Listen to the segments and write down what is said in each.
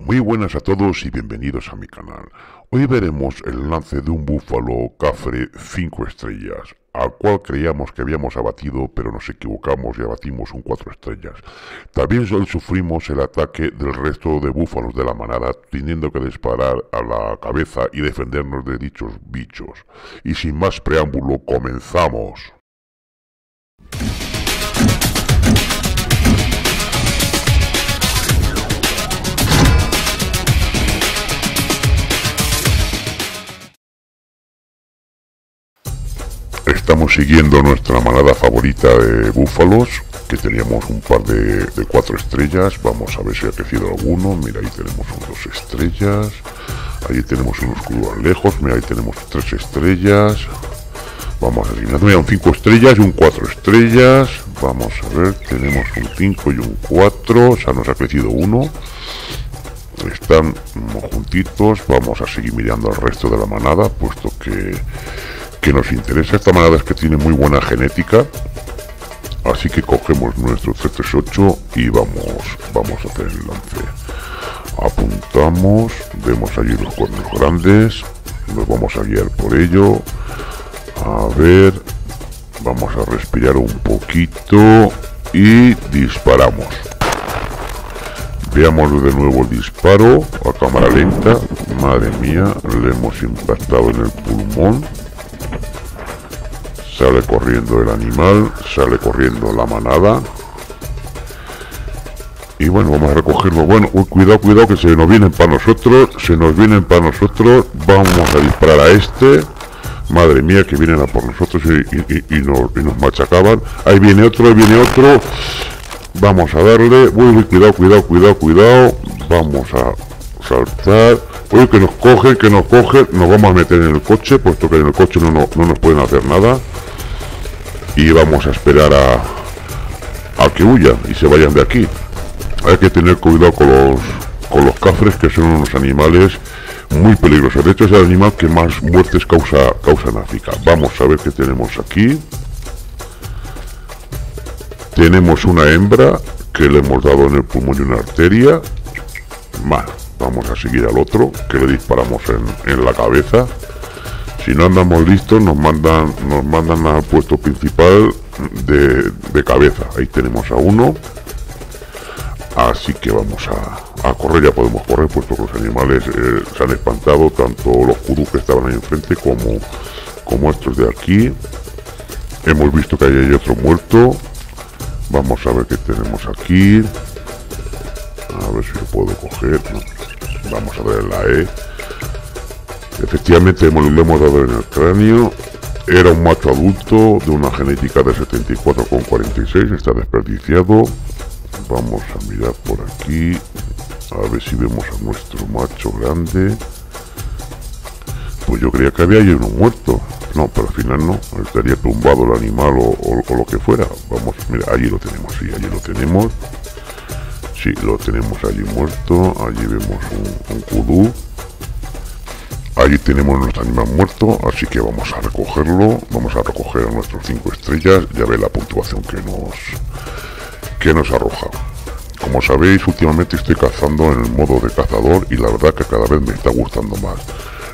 Muy buenas a todos y bienvenidos a mi canal. Hoy veremos el lance de un búfalo cafre 5 estrellas, al cual creíamos que habíamos abatido, pero nos equivocamos y abatimos un 4 estrellas. También sufrimos el ataque del resto de búfalos de la manada, teniendo que disparar a la cabeza y defendernos de dichos bichos. Y sin más preámbulo, comenzamos. Estamos siguiendo nuestra manada favorita de búfalos, que teníamos un par de, cuatro estrellas. Vamos a ver si ha crecido alguno. Mira, ahí tenemos unos dos estrellas. Ahí tenemos unos curvas lejos. Mira, ahí tenemos tres estrellas. Vamos a seguir. Mira, un cinco estrellas y un cuatro estrellas. Vamos a ver, tenemos un 5 y un 4. O sea, nos ha crecido uno. Están juntitos. Vamos a seguir mirando al resto de la manada, puesto que que nos interesa. Esta manada es que tiene muy buena genética así que cogemos nuestro 338 y vamos vamos a hacer el lance. Apuntamos vemos allí los cuernos grandes nos vamos a guiar por ello. A ver vamos a respirar un poquito y disparamos. Veamos de nuevo el disparo a cámara lenta. Madre mía le hemos impactado en el pulmón Sale corriendo el animal, sale corriendo la manada. Y bueno, vamos a recogerlo. Bueno, cuidado, cuidado que se nos vienen para nosotros. Se nos vienen para nosotros. Vamos a disparar a este. Madre mía, que vienen a por nosotros y, nos, machacaban. Ahí viene otro, ahí viene otro. Vamos a darle. Cuidado, cuidado, cuidado, cuidado. Vamos a saltar. Uy, que nos cogen, que nos cogen. Nos vamos a meter en el coche, puesto que en el coche no, no nos pueden hacer nada y vamos a esperar a, a que huyan y se vayan de aquí. Hay que tener cuidado con los, con los cafres que son unos animales muy peligrosos. De hecho es el animal que más muertes causa, causa en África. Vamos a ver qué tenemos aquí. Tenemos una hembra que le hemos dado en el pulmón y una arteria. vamos a seguir al otro que le disparamos en, en la cabeza si no andamos listos nos mandan nos mandan al puesto principal de, cabeza. Ahí tenemos a uno. Así que vamos a, correr ya podemos correr puesto que los animales eh, se han espantado tanto los kudus que estaban ahí enfrente como como estos de aquí. Hemos visto que ahí hay otro muerto. Vamos a ver qué tenemos aquí. A ver si lo puedo coger. Vamos a ver la E Efectivamente, le hemos dado en el cráneo. Era un macho adulto de una genética de 74,46, está desperdiciado. Vamos a mirar por aquí, a ver si vemos a nuestro macho grande. Pues yo creía que había uno muerto. No, pero al final no, estaría tumbado el animal o, lo que fuera. Vamos, mira, allí lo tenemos, sí, allí lo tenemos. Sí, lo tenemos allí muerto. Allí vemos un, un. Allí tenemos nuestro animal muerto, así que vamos a recogerlo. Vamos a recoger a nuestros 5 estrellas. Ya ve la puntuación que nos, que nos arroja. Como sabéis, últimamente estoy cazando en el modo de cazador y la verdad que cada vez me está gustando más.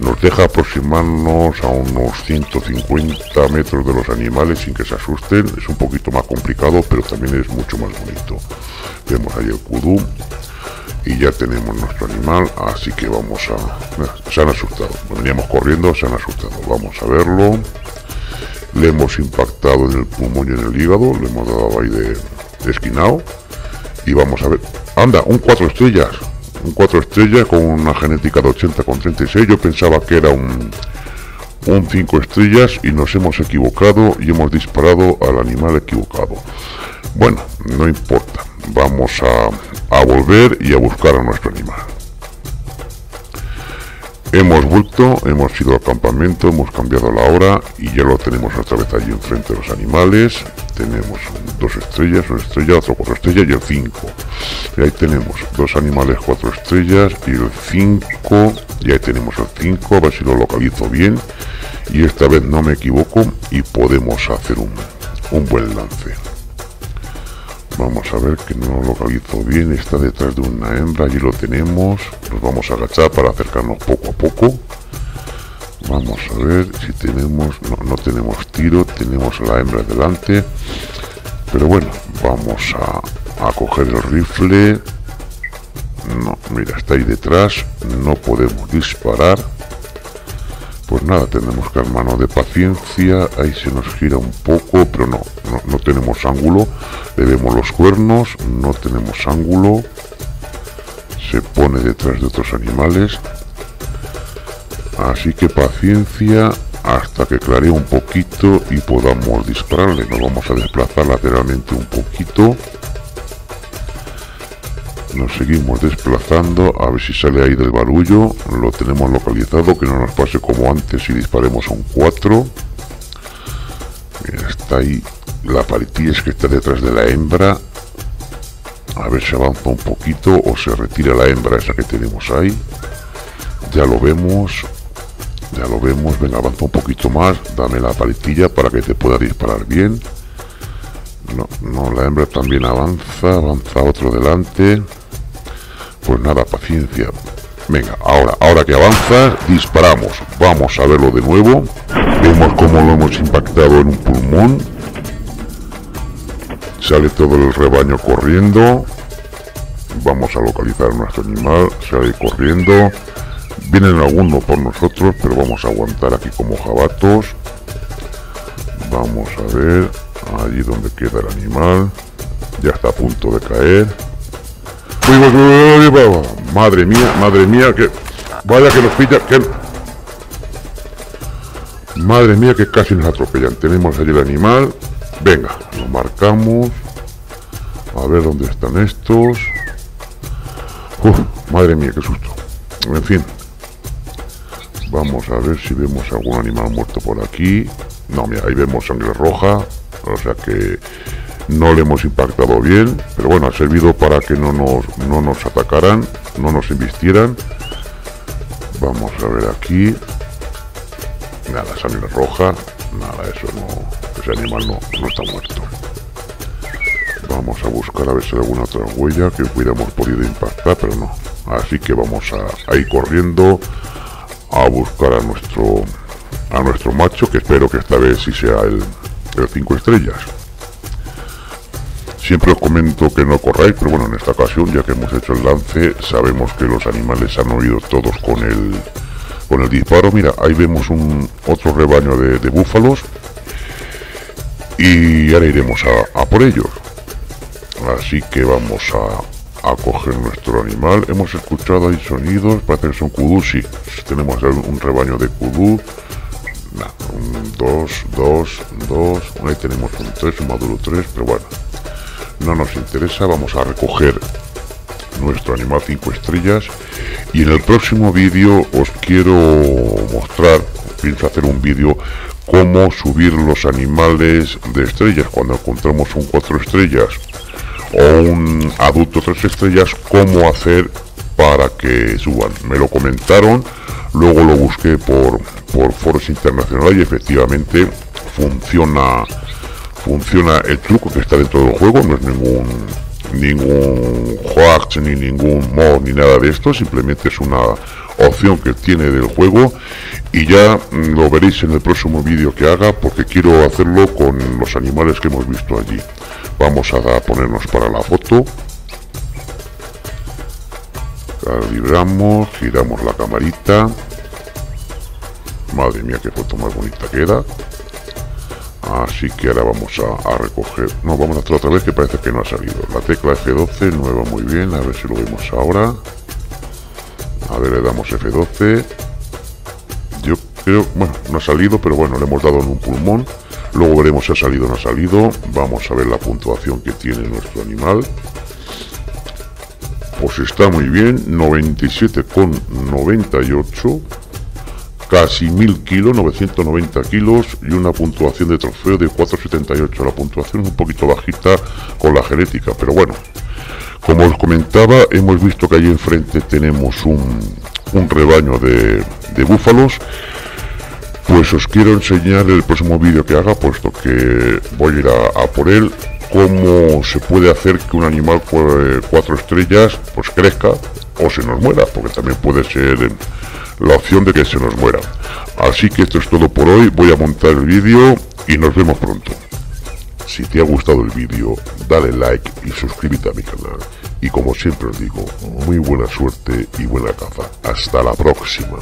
Nos deja aproximarnos a unos 150 metros de los animales sin que se asusten. Es un poquito más complicado, pero también es mucho más bonito. Vemos ahí el kudu y ya tenemos nuestro animal así que vamos a se han asustado. Veníamos corriendo se han asustado. Vamos a verlo. Le hemos impactado en el pulmón y en el hígado le hemos dado ahí de, esquinado y vamos a ver. Anda un 4 estrellas un 4 estrellas con una genética de 80 con 36 yo pensaba que era un un 5 estrellas y nos hemos equivocado y hemos disparado al animal equivocado bueno no importa vamos a a volver y a buscar a nuestro animal. Hemos vuelto, hemos ido al campamento, hemos cambiado la hora y ya lo tenemos otra vez allí enfrente de los animales. Tenemos dos estrellas, una estrella, otro cuatro estrellas y el 5. Y ahí tenemos dos animales cuatro estrellas y el 5. Y ahí tenemos el 5, a ver si lo localizo bien. Y esta vez no me equivoco y podemos hacer un, un buen lance. Vamos a ver que no lo localizo bien. Está detrás de una hembra. Allí lo tenemos. Nos vamos a agachar para acercarnos poco a poco. Vamos a ver si tenemos... No, tenemos tiro. Tenemos la hembra delante. Pero bueno, vamos a, a coger el rifle. No, mira, está ahí detrás. No podemos disparar. Pues nada, tenemos que mano de paciencia. Ahí se nos gira un poco, pero no, no, tenemos ángulo. Le vemos los cuernos, no tenemos ángulo. Se pone detrás de otros animales. Así que paciencia hasta que claree un poquito y podamos dispararle. Nos vamos a desplazar lateralmente un poquito nos seguimos desplazando a ver si sale ahí del barullo. Lo tenemos localizado que no nos pase como antes y disparemos a un 4 Mira, está ahí la paletilla es que está detrás de la hembra. A ver si avanza un poquito o se retira la hembra esa que tenemos ahí. Ya lo vemos ya lo vemos. Venga avanza un poquito más. Dame la paletilla para que te pueda disparar bien. No, no, la hembra también avanza, avanza otro delante. Pues nada, paciencia. Venga, ahora, ahora que avanza, disparamos. Vamos a verlo de nuevo. Vemos cómo lo hemos impactado en un pulmón. Sale todo el rebaño corriendo. Vamos a localizar nuestro animal. Sale corriendo. Vienen algunos por nosotros, pero vamos a aguantar aquí como jabatos. Vamos a ver allí donde queda el animal. Ya está a punto de caer. Madre mía, madre mía, que... Vaya que nos pilla, que... Madre mía, que casi nos atropellan. Tenemos allí el animal. Venga, lo marcamos. A ver dónde están estos. madre mía, qué susto. En fin. Vamos a ver si vemos algún animal muerto por aquí. No, mira, ahí vemos sangre roja. O sea que no le hemos impactado bien, pero bueno, ha servido para que no nos, no nos atacaran, no nos invistieran. Vamos a ver aquí. Nada, sangre roja. Nada, eso no. Ese animal no, no está muerto. Vamos a buscar a ver si hay alguna otra huella que hubiéramos podido impactar, pero no. Así que vamos a, ir corriendo a buscar a nuestro a nuestro macho, que espero que esta vez sí sea el 5 estrellas. Siempre os comento que no corráis, pero bueno, en esta ocasión, ya que hemos hecho el lance, sabemos que los animales han oído todos con el, con el disparo. Mira, ahí vemos un otro rebaño de, búfalos y ahora iremos a, por ellos. Así que vamos a, a, coger nuestro animal. Hemos escuchado ahí sonidos, parece que son kudú, sí. Tenemos un rebaño de kudú. un 2, 2, 2. Ahí tenemos un 3, un maduro 3, pero bueno no nos interesa, vamos a recoger nuestro animal 5 estrellas y en el próximo vídeo os quiero mostrar, pienso hacer un vídeo cómo subir los animales de estrellas cuando encontramos un 4 estrellas o un adulto 3 estrellas, cómo hacer para que suban. Me lo comentaron, luego lo busqué por, por foros internacionales y efectivamente funciona funciona el truco que está dentro del juego, no es ningún ningún hoax ni ningún mod ni nada de esto, simplemente es una opción que tiene del juego y ya mm, lo veréis en el próximo vídeo que haga porque quiero hacerlo con los animales que hemos visto allí. Vamos a ponernos para la foto. Calibramos, giramos la camarita. Madre mía, qué foto más bonita queda. Así que ahora vamos a, recoger. No, vamos a hacer otra vez que parece que no ha salido. La tecla F12 no va muy bien. A ver si lo vemos ahora. A ver, le damos F12. Yo creo, bueno, no ha salido, pero bueno, le hemos dado en un pulmón. Luego veremos si ha salido o no ha salido. Vamos a ver la puntuación que tiene nuestro animal. Pues está muy bien, 97,98 casi 1000 kilos, 990 kilos y una puntuación de trofeo de 478. La puntuación es un poquito bajita con la genética, pero bueno, como os comentaba, hemos visto que allí enfrente tenemos un, rebaño de, búfalos. Pues os quiero enseñar el próximo vídeo que haga, puesto que voy a ir a, por él. cómo se puede hacer que un animal cuatro estrellas pues crezca o se nos muera, porque también puede ser eh, la opción de que se nos muera. Así que esto es todo por hoy, voy a montar el vídeo y nos vemos pronto. Si te ha gustado el vídeo, dale like y suscríbete a mi canal. Y como siempre os digo, muy buena suerte y buena caza. Hasta la próxima.